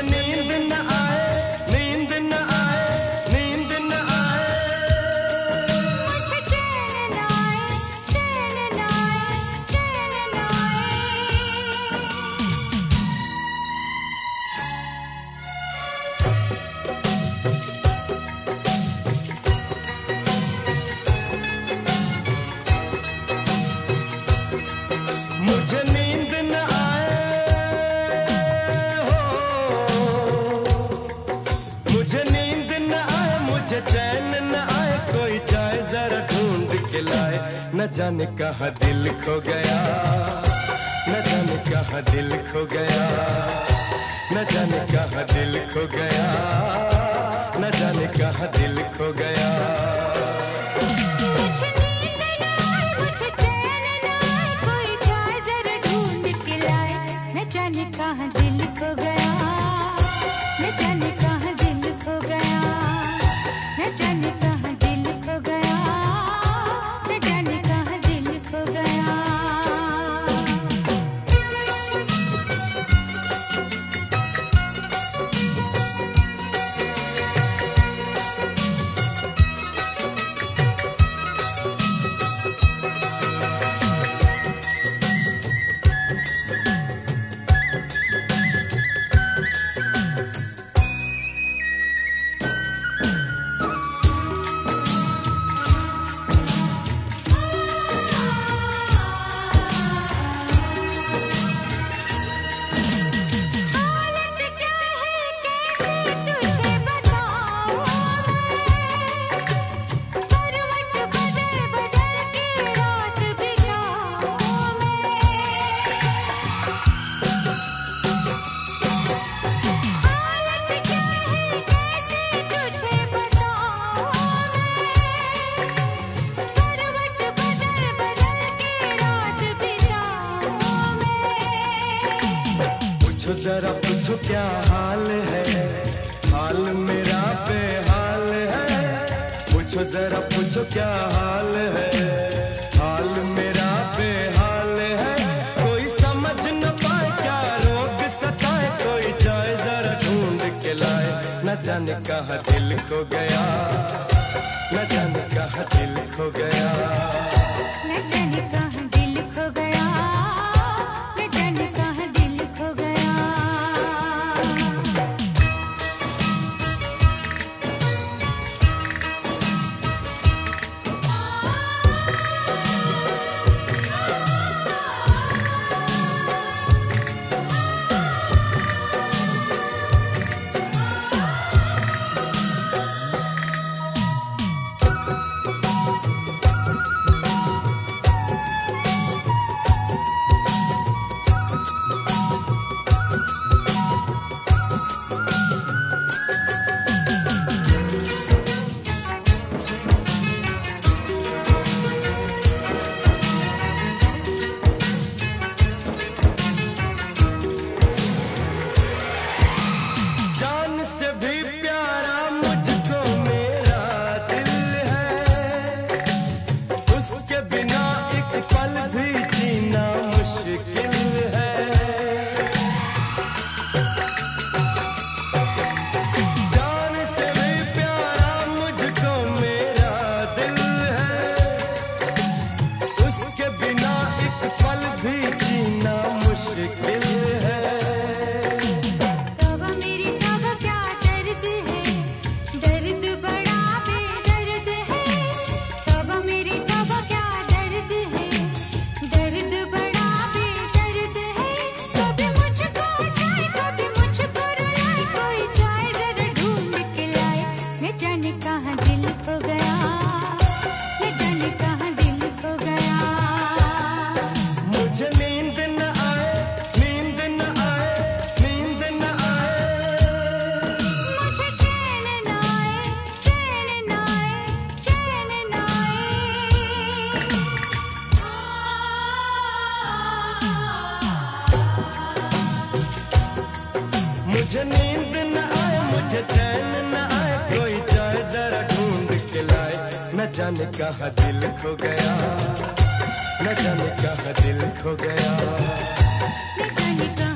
न जाने कहा दिल खो गया। न जाने कहा दिल खो गया। न जाने कहा दिल खो गया। न जाने कहा दिल खो गया। जरा पूछो क्या हाल है? हाल मेरा बेहाल है। पूछो जरा पूछो क्या हाल है? हाल मेरा बेहाल है। कोई समझ न पाए क्या रोग सताए? कोई जाए जरा ढूंढ के लाए। न जाने कहा दिल खो गया। न जाने कहा दिल खो गया। न जाने जाने कहा दिल खो गया। न जाने कहा दिल खो गया। न जाने कहाँ